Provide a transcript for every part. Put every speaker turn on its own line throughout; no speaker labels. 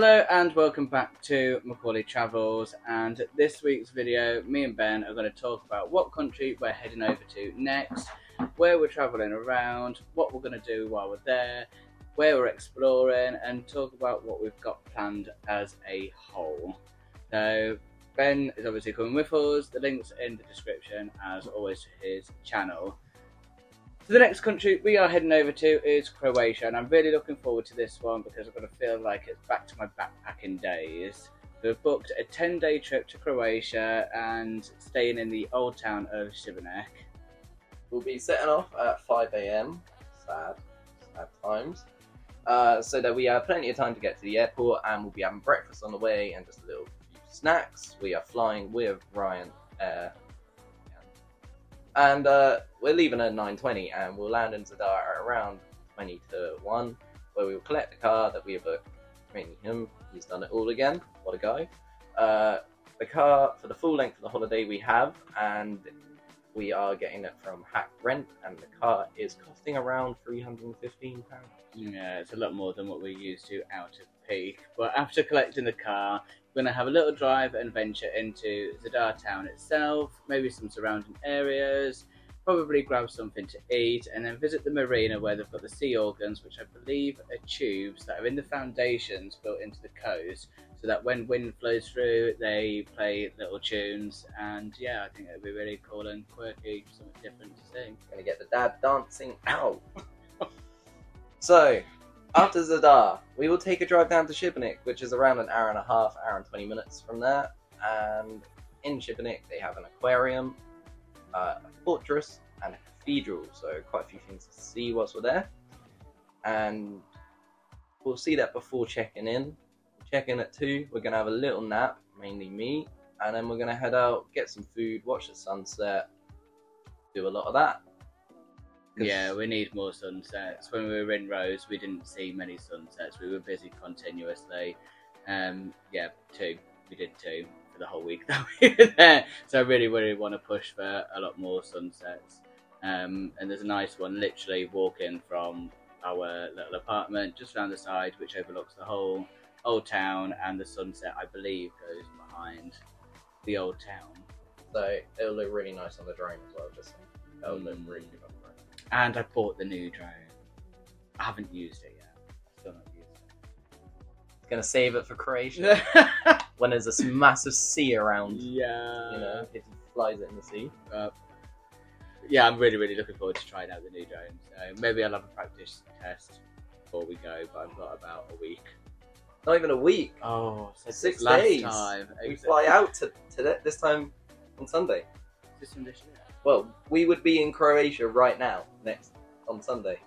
Hello and welcome back to Macorlee Travels. And this week's video, me and Ben are going to talk about what country we're heading over to next, where we're traveling around, what we're going to do while we're there, where we're exploring, and talk about what we've got planned as a whole. So, Ben is obviously coming with us. The link's in the description, as always, to his channel. So the next country we are heading over to is Croatia, and I'm really looking forward to this one because I'm going to feel like it's back to my backpacking days. We've booked a 10 day trip to Croatia and staying in the old town of Šibenik.
We'll be setting off at 5 a.m. Sad, sad times. Uh, so that we have plenty of time to get to the airport, and we'll be having breakfast on the way and just a little few snacks. We are flying with Ryan Air, and uh, we're leaving at 9:20, and we'll land in Zadar around 20 to 1, where we will collect the car that we have booked. Mainly him, he's done it all again. What a guy! Uh, the car for the full length of the holiday we have, and we are getting it from Hack Rent, and the car is costing around 315 pounds.
Yeah, it's a lot more than what we're used to out of peak. But after collecting the car, we're going to have a little drive and venture into Zadar town itself, maybe some surrounding areas, probably grab something to eat, and then visit the marina where they've got the sea organs, which I believe are tubes that are in the foundations built into the coast, so that when wind flows through, they play little tunes. And yeah, I think it'd be really cool and quirky, something different to see.
Gonna get the dad dancing out. so, after Zadar, we will take a drive down to Šibenik, which is around an hour and a half, hour and 20 minutes from there. And in Šibenik, they have an aquarium, a fortress, and a cathedral. So, quite a few things to see whilst we're there. And we'll see that before checking in. Check in at 2. We're going to have a little nap, mainly me. And then we're going to head out, get some food, watch the sunset, do a lot of that.
Yeah, we need more sunsets. When we were in Rhodes, we didn't see many sunsets. We were busy continuously. Um, yeah, two. We did two for the whole week that we were there. So I really, really want to push for a lot more sunsets. Um, and there's a nice one, literally walking from our little apartment just around the side, which overlooks the whole old town, and the sunset, I believe, goes behind the old town.
So it'll look really nice on the drone as well. Just it'll look
Mm.
really good on the drone.
And I bought the new drone. I haven't used it yet. Still not used
Gonna save it for Croatia when there's this massive sea around.
yeah.
You know, if he flies it in the sea.
But, yeah, I'm really, really looking forward to trying out the new drone. So maybe I'll have a practice test before we go, but I've got about a week.
Not even a week.
Oh, so
Six
last
days.
time.
We fly out to, to this time on Sunday.
This this year.
Well, we would be in Croatia right now next on Sunday.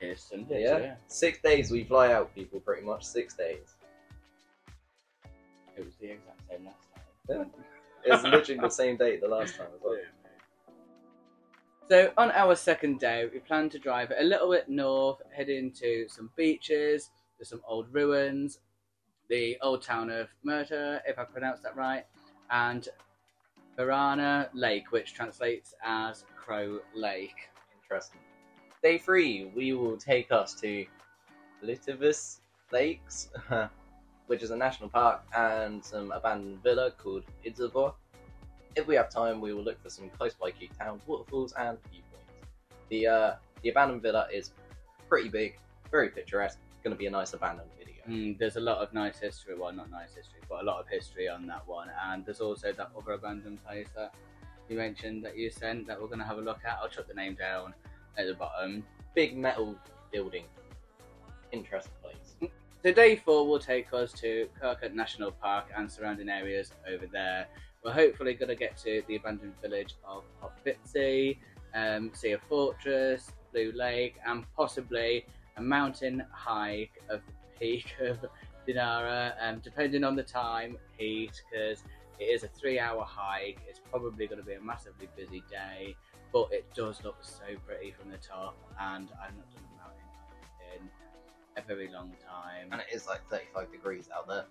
Here's Sunday.
Yeah.
yeah.
Six days we fly out, people. Pretty much six days.
It was the exact same last time.
Yeah. It was literally the same date the last time as well.
So on our second day, we plan to drive a little bit north, heading to some beaches, to some old ruins, the old town of Murter, if I pronounced that right, and Varana Lake, which translates as Crow Lake.
Interesting. Day three, we will take us to Litivis Lakes, which is a national park, and some abandoned villa called Idzavor. If we have time, we will look for some close by cute towns, waterfalls, and viewpoints. The uh, the abandoned villa is pretty big, very picturesque. Going to be a nice abandoned video.
Mm, there's a lot of nice history, well, not nice history, but a lot of history on that one. And there's also that other abandoned place that you mentioned that you sent that we're going to have a look at. I'll chuck the name down at the bottom.
Big metal building. Interesting place.
So day four will take us to Krka National Park and surrounding areas over there. We're hopefully going to get to the abandoned village of Popvitsi, um, see a fortress, Blue Lake, and possibly a mountain hike of the peak of Dinara, um, depending on the time, heat, because it is a three-hour hike. It's probably going to be a massively busy day, but it does look so pretty from the top, and I've not done a mountain hike in a very long time.
And it is like 35 degrees out there.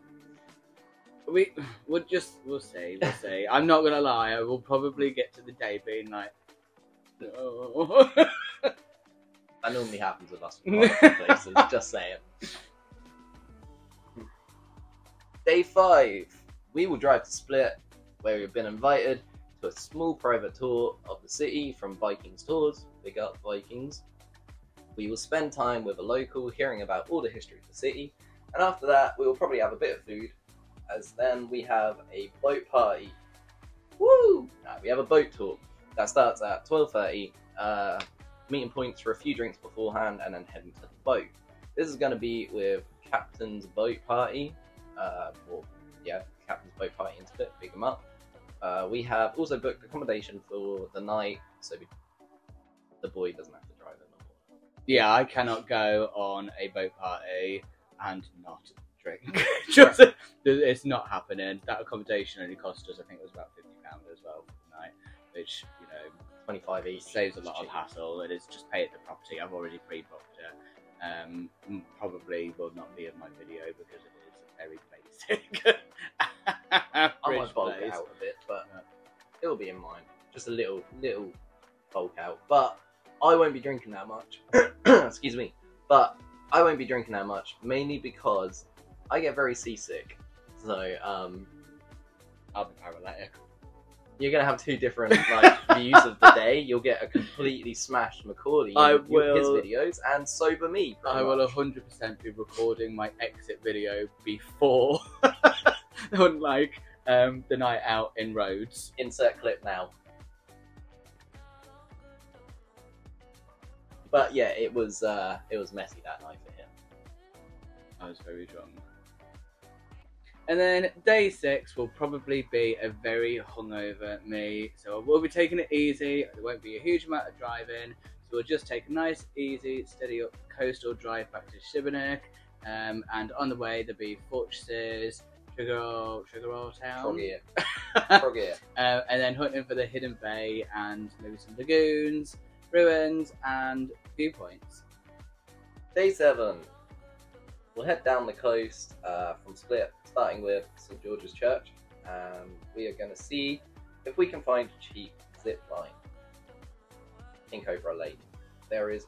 We we'll just we'll see we'll see. I'm not gonna lie. I will probably get to the day being like, no.
That normally happens with us places, just saying. Day five, we will drive to Split, where we've been invited to a small private tour of the city from Vikings Tours. Big up Vikings. We will spend time with a local, hearing about all the history of the city, and after that, we will probably have a bit of food, as then we have a boat party. Woo! Nah, we have a boat tour that starts at 12.30, uh, meeting points for a few drinks beforehand, and then heading to the boat. This is going to be with Captain's Boat Party, uh, or yeah, Captain's Boat Party in Split, big them up. Uh, we have also booked accommodation for the night, so we, the boy doesn't have to drive it no more.
Yeah, I cannot go on a boat party and not drink. Just, it's not happening. That accommodation only cost us, I think it was about fifty pound as well for the night, which
25 each.
saves a lot of hassle. It is just pay at the property. I've already pre-booked it. Um, probably will not be in my video because it is very basic.
I might bulk it out a bit, but
Yeah.
it'll be in mine. Just a little, little bulk out. But I won't be drinking that much. Excuse me. But I won't be drinking that much, mainly because I get very seasick. So um,
I'll be paralytic.
You're gonna have two different like views of the day. You'll get a completely smashed Macorlee
I
in your- his videos, and sober me.
I will 100% be recording my exit video before, unlike um, the night out in Rhodes.
insert clip now. But yeah, it was uh, it was messy that night for him.
I was very drunk. And then day six will probably be a very hungover me. So I will be taking it easy. There won't be a huge amount of driving. So we'll just take a nice, easy, steady up coastal drive back to Šibenik. Um, and on the way there'll be fortresses, Sugar Sugar Town.
Froggy, froggy.
uh, and then hunting for the hidden bay and maybe some lagoons, ruins, and viewpoints.
Day seven. We'll head down the coast uh, from Split, starting with St George's Church, and we are going to see if we can find a cheap zip line in Cobra Lake. There is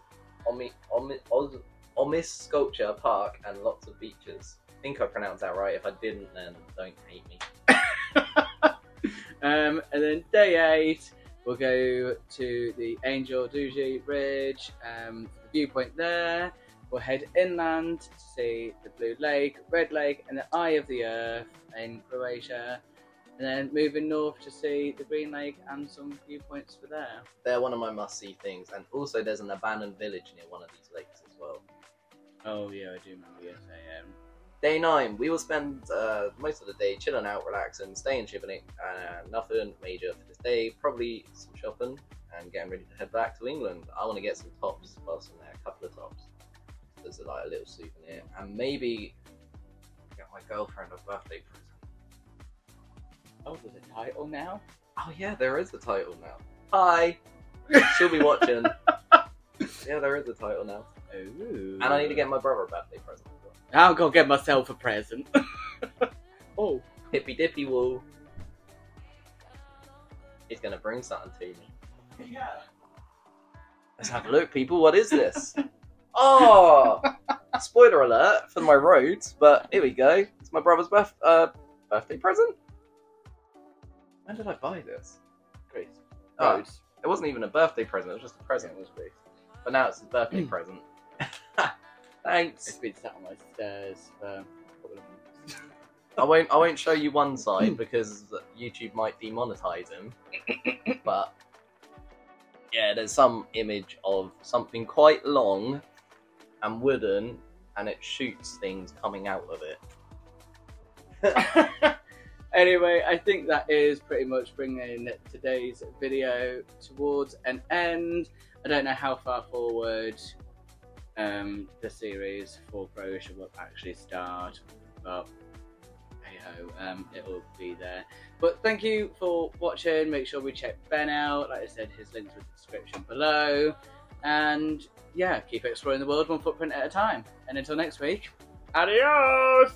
Omi, Omi, Oz, Omis Sculpture Park and lots of beaches. I think I pronounced that right. If I didn't, then don't hate me.
Um, and then day eight, we'll go to the Angel Duji Bridge, um, the viewpoint there. We'll head inland to see the Blue Lake, Red Lake, and the Eye of the Earth in Croatia. And then moving north to see the Green Lake and some viewpoints for there.
They're one of my must-see things, and also there's an abandoned village near one of these lakes as well.
Oh yeah, I do remember. Yes, I am.
Day nine, we will spend uh, most of the day chilling out, relaxing, staying Šibenik, and nothing major for this day. Probably some shopping and getting ready to head back to England. I want to get some tops whilst I'm there, a couple of tops. There's like a little souvenir, and maybe get my girlfriend a birthday present.
Oh, there's a title now.
Oh yeah, there is the title now. Hi, she'll be watching. yeah, there is a title now,
Ooh.
and I need to get my brother a birthday present. as well.
I'll go get myself a present. oh,
Hippy dippy woo. He's gonna bring something to me.
yeah.
Let's have a look, people. What is this? oh, spoiler alert for my Rhodes, but here we go. It's my brother's birth uh, birthday present. When did I buy this?
Great. Ah.
Oh,
Rhodes.
it wasn't even a birthday present. It was just a present.
Present was Greece.
But now it's his birthday hmm.
present.
Thanks.
It's been sat on my stairs for a couple of months.
I won't. I won't show you one side hmm. because YouTube might demonetize him. but yeah, there's some image of something quite long and wooden, and it shoots things coming out of it.
anyway, I think that is pretty much bringing today's video towards an end. I don't know how far forward um, the series for Croatia will actually start, but hey ho, um, it will be there. But thank you for watching. Make sure we check Ben out. Like I said, his links in the description below. And yeah, keep exploring the world one footprint at a time. And until next week, adios!